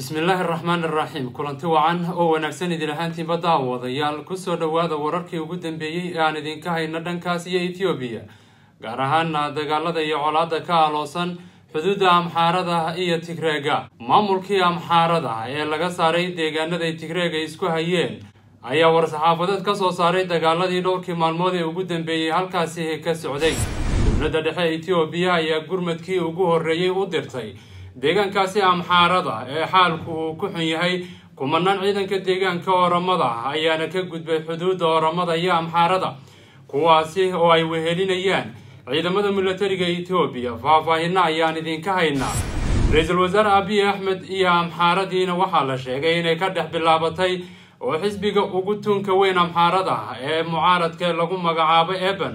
bismillaahi araxmaan iraxiim kulanti wacan oo wanaagsan idin ahaantiinba daawadayaal ku soo dhowaada wararkii ugu dambeeyey ee aan idinka hayno dhankaas iyo ethoobiya gaar ahaana dagaalada iyo colaada ka aloosan xuduudda amxaarada iyo tigreega maamulkii amxaarada ee laga saaray deegaanaday tigreega isku hayeen ayaa war-saxaafadeed ka soo saaray dagaaladii dhowrkii maalmood ee ugu dambeeyey halkaasi ka socday. Dowladda dhexe etoobiya ayaa gurmadkii ugu horreeyey u dirtay deegaankaasi amxaarada ee xaalku uu ku xun yahay kumanaan ciidanka deegaanka oramada ayaana ka gudbay xuduudda oramada iyo amxaarada kuwaasi oo ay wehelinayaan. Ciidamada milatariga etoobiya faahfaahinna ayaan idinka haynaa. Ra'iisul wasaare abiy axmed iyo amxaaradiina waxaa la sheegay inay ka dhex bilaabatay oo xisbiga ugu tunka weyn amxaarada ee mucaaradka lagu magacaabo eben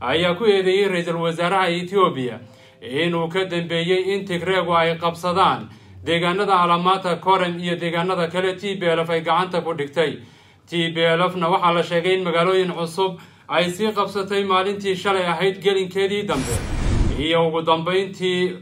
ayaa ku eedeeyey ra'iisul wasaaraha etoobiya inuu ka dambeeyey in tigreegu ay qabsadaan. Deegaanada alamaata korem iyo deegaanada kale t b lf ay gacanta ku dhigtay. T b lfna waxaa la sheegay in magaalooyin cusub ay sii qabsatay maalintii shalay ahayd gelinkeedii dambe. Iyo ugu dambeyntii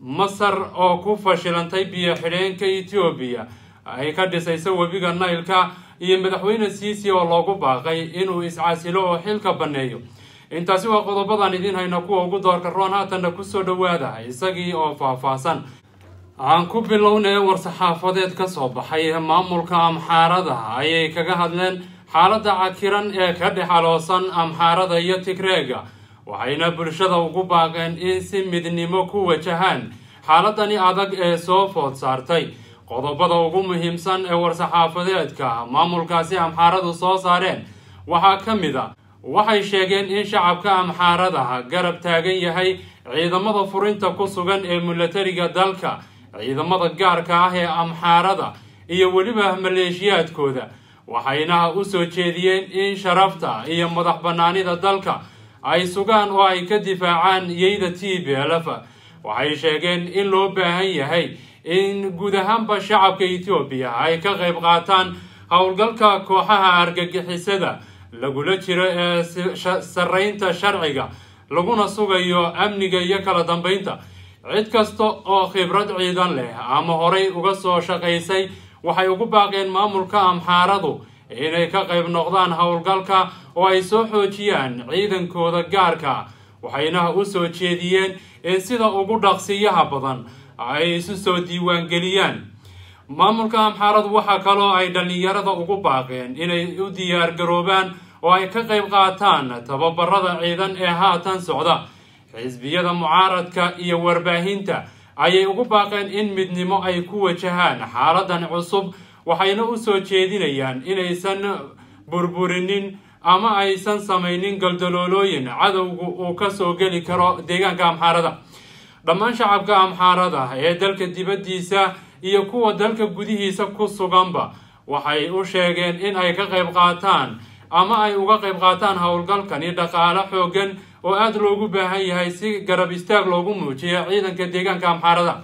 masar oo ku fashilantay biyo xidheenka etoobiya ay ka dhisayso webiga naylka iyo madaxweyne siisi oo loogu baaqay inuu iscasilo oo xilka banneeyo intaasi waa qodobadan idiin hayna kuwa ugu doorka roon haatanna ku soo dhowaada isagii oo faahfaahsan. Aan ku bilownay war-saxaafadeed ka soo baxay maamulka amxaarada ayay kaga hadleen xaaladda cakiran ee ka dhex aloosan amxaarada iyo tigreega waxayna bulshada ugu baaqeen in si midnimo ku wajahaan xaaladani adag ee soo food saartay. Qodobada ugu muhiimsan ee war-saxaafadeedka maamulkaasi amxaaradu soo saareen waxaa ka mid a waxay sheegeen in shacabka amxaarada garab taagan yahay ciidamada furinta ku sugan ee milatariga dalka ciidamada gaarka ah ee amxaarada iyo weliba maleeshiyaadkooda waxayna u soo jeediyeen in sharafta iyo madax bannaanida dalka ay sugaan oo ay ka difaacaan yeyda t b lf waxay sheegeen in loo baahan yahay in guud ahaanba shacabka etoobiya ay ka qayb qaataan howlgalka kooxaha argagixisada lagula jiro ee sarreynta sharciga laguna sugayo amniga iyo kala dambeynta cid kasta oo khibrad ciidan leh ama horay uga soo shaqaysay waxay ugu baaqeen maamulka amxaaradu inay ka qayb noqdaan howlgalka oo ay soo xoojiyaan ciidankooda gaarka waxayna u soo jeediyeen in sida ugu dhaqsiyaha badan ay isu soo diiwaangeliyaan maamulka amxaaradu waxaa kaloo ay dhallinyarada ugu baaqeen inay u diyaargaroobaan oo ay ka qayb qaataan tababarada ciidan ee haatan socda. Xisbiyada mucaaradka iyo warbaahinta ayay ugu baaqeen in midnimo ay ku wajahaan. Xaaladan cusub waxayna u soo jeedinayaan inaysan burburinin ama aysan samaynin galdaloolooyin cadowgu uu ka soo geli karo deegaanka amxaarada. Dhammaan shacabka amxaarada ee dalka dibaddiisa iyo kuwa dalka gudihiisa ku suganba. Waxay u sheegeen in ay ka qayb qaataan ama ay uga qayb qaataan howlgalkani dhaqaale xoogan oo aada loogu baahan yahay si garab istaag loogu muujiyo ciidanka deegaanka amxaarada.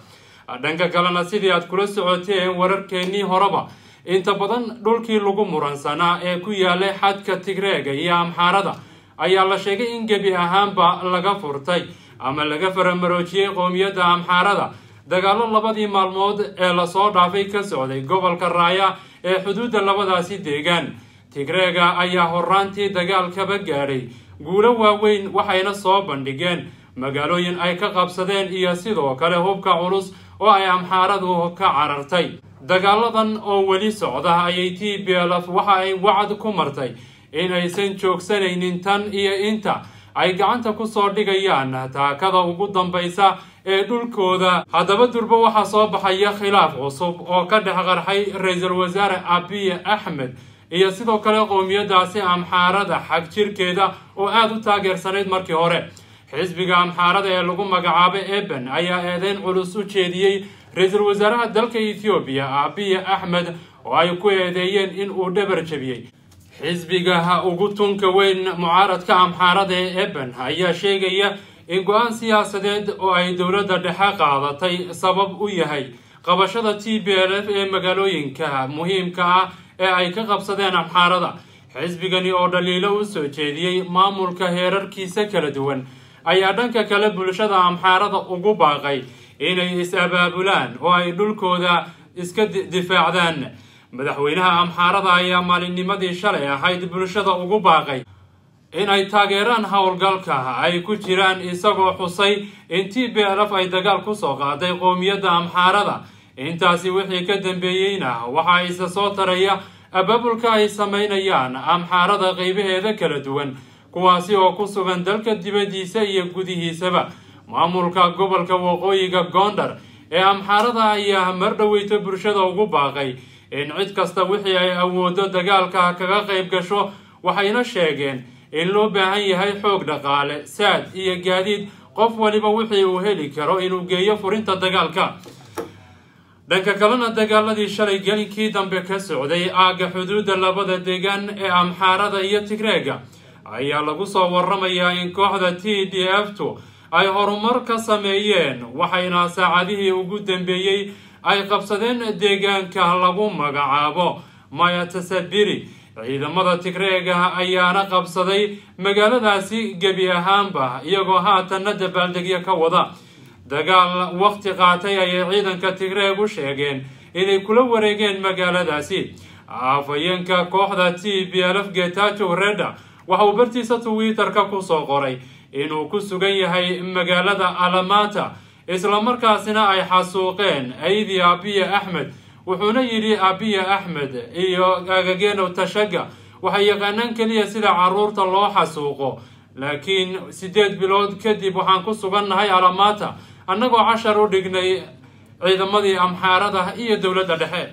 Dhanka kalena sidii aad kula socoteen wararkeennii horeba inta badan dhulkii lagu muransanaa ee ku yaalay xadka tigreega iyo amxaarada ayaa la sheegay in gebi ahaanba laga furtay ama laga faramaroojiyey qowmiyadda amxaarada dagaallo labadii maalmood ee la soo dhaafay ka socday gobolka raaya ee xuduudda labadaasi deegaan. Tigreega ayaa horaantii dagaalkaba gaadhay. Guulo waaweyn waxayna soo bandhigeen. Magaalooyin ay ka qabsadeen iyo sidoo kale hubka culus oo ay amxaaradu ka carartay. Dagaaladan oo weli socda ayay t b lf waxa ay wacd ku martay inaysan joogsanaynin tan iyo inta ay gacanta ku soo dhigayaan taakada ugu dambaysa ee dhulkooda. Haddaba durbo waxaa soo baxaya khilaaf cusub oo ka dhex qarxay ra'iisul wasaare abiy axmed iyo sidoo kale qowmiyadaasi amxaarada xag jirkeeda oo aada u taageersanayd markii hore. Xisbiga amxaarada ee lagu magacaabo eben ayaa eedeyn culus u jeediyey ra'iisul wasaaraha dalka ethoobiya abiy axmed oo ay ku eedeeyeen in uu dhabar jebiyey. Xisbiga ugu tunka weyn mucaaradka amxaarada ee eben ayaa sheegaya in go'aan siyaasadeed oo ay dowladda dhexe qaadatay sabab u yahay qabashada t b l f ee magaalooyinka muhiimka ah ee ay ka qabsadeen amxaarada. Xisbigani oo dhaliilo u soo jeediyey maamulka heerarkiisa kala duwan ayaa dhanka kale bulshada amxaarada ugu baaqay inay is-abaabulaan oo ay dhulkooda iska difaacdaan. Madaxweynaha amxaarada ayaa maalinnimadii shalay ahayd bulshada ugu baaqay in ay taageeraan howlgalka ay ku jiraan isagoo xusay in t b lf ay dagaal ku soo qaaday qowmiyadda amxaarada. Intaasi wixii ka dambeeyeyna waxaa isa soo taraya abaabulka ay sameynayaan amxaarada qeybaheeda kala duwan kuwaasi oo ku sugan dalka dibaddiisa iyo gudihiisaba. Maamulka gobolka waqooyiga gondar ee amxaarada ayaa mar dhoweyta bulshada ugu baaqay in cid kasta wixii ay awoodo dagaalka kaga qayb gasho waxayna sheegeen in loo baahan yahay xoog dhaqaale saad iyo gaadiid qof waliba wixii uu heli karo inuu geeyo furinta dagaalka. Dhanka kalena dagaaladii shalay gelinkii dambe ka socday aagga xuduudda labada deegaan ee amxaarada iyo tigreega ayaa lagu soo waramayaa in kooxda t d f tu ay horumar ka sameeyeen waxayna saacadihii ugu dambeeyey ay qabsadeen deegaanka lagu magacaabo mayatasabiri ciidamada tigreega ayaana qabsaday magaaladaasi gebi ahaanba iyagoo haatanna dabaaldegyo ka wada. Dagaal waqti qaatay ayay ciidanka tigreeg u sheegeen inay kula wareegeen magaaladaasi. Afhayeenka kooxda t b lf getajo reda waxa uu bartiisa twitter-ka ku soo qoray inuu ku sugan yahay magaalada alamata islamarkaasina ay xasuuqeen aidi abiya axmed wuxuuna yidhi abiya axmed iyo agageno tashaga waxay yaqaanaan keliya sida carruurta loo xasuuqo laakiin siddeed bilood kadib waxaan ku sugannahay alamata annagoo cashar u dhignay ciidamadii amxaarada iyo dowladda dhexe.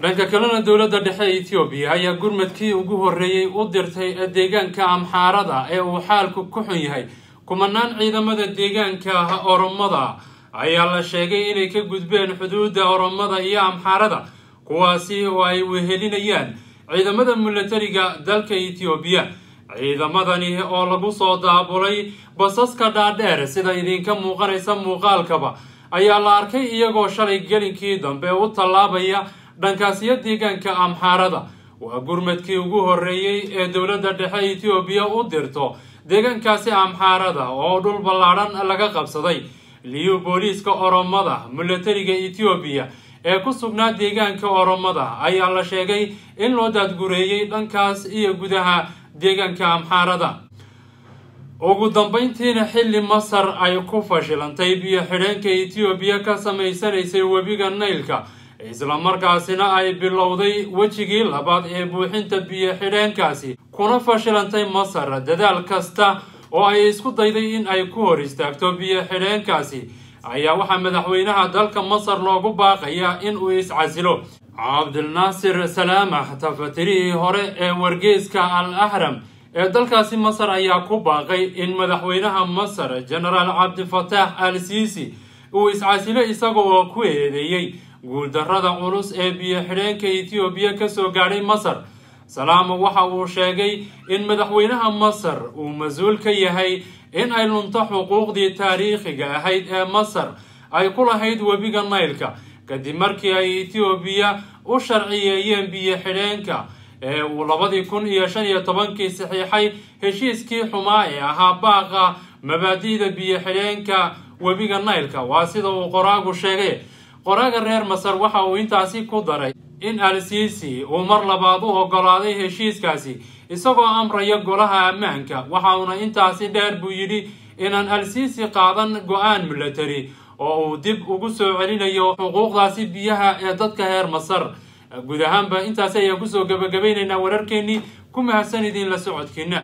Dhanka kalena dowladda dhexe ethoobiya ayaa gurmadkii ugu horreeyey u dirtay deegaanka amxaarada ee uu xaalku ku xun yahay kumanaan ciidamada deegaanka oromada ayaa la sheegay inay ka gudbeen xuduudda oromada iyo amxaarada kuwaasi oo ay wehelinayaan ciidamada milatariga dalka ethoobiya ciidamadani oo lagu soo daabulay basaska dhaadheer sida idinka muuqanaysa muuqaalkaba ayaa la arkay iyagoo shalay gelinkii dambe u tallaabaya dhankaasiyo deegaanka amxaarada. Waa gurmadkii ugu horreeyey ee dowladda dhexe ethoobiya u dirto deegaankaasi amxaarada oo dhul ballaadhan laga qabsaday liyu booliiska oromada milatariga ethoobiya ee ku sugnaa deegaanka oromada ayaa la sheegay in loo daadgureeyey dhankaas iyo gudaha deegaanka amxaarada. Ugu dambeyntiina xilli masar ay ku fashilantay biyo xidheenka ethoobiya ka samaysanaysay webiga naylka islamarkaasina ay bilowday wejigii labaad ee buuxinta biyo xidheenkaasi kuna fashilantay masar dadaal kasta oo ay isku dayday in ay ku hor istaagto biyo xidheenkaasi ayaa waxaa madaxweynaha dalka masar loogu baaqayaa in uu iscasilo cabdilnaasir salaamax tafatirihii hore ee wargeyska al ahram ee dalkaasi masar ayaa ku baaqay in madaxweynaha masar genaraal cabdifataax al siisi uu iscasilo isaga oo ku eedeeyey guuldarrada culus ee biyo xidheenka ethoobiya ka soo gaadhay masar salaamo waxa uu sheegay in madaxweynaha masar uu mas'uul ka yahay in ay lunto xuquuqdii taariikhiga ahayd ee masar ay ku lahayd webiga naylka. Kadib markii ay ethoobiya u sharciyeeyeen biyo xidheenka ee uu labadii kun iyo shan iyo tobankii saxiixay heshiiskii xumaa ee ahaa baaqa mabaadi'da biyo xidheenka webiga naylka. Waa sida uu qoraagu sheegay. Qoraaga reer masar waxa uu intaasi ku daray in al siisi uu mar labaad u ogolaaday heshiiskaasi isagoo amraya golaha ammaanka. Waxa uuna intaasi dheer buu yidhi inaan al siisi qaadan go'aan milatari oo uu dib ugu soo celinayo xuquuqdaasi biyaha ee dadka reer masar. Guud ahaanba intaasi ayaan ku soo gabagabaynaynaa wararkeenii ku mahadsan idiin la socodkiina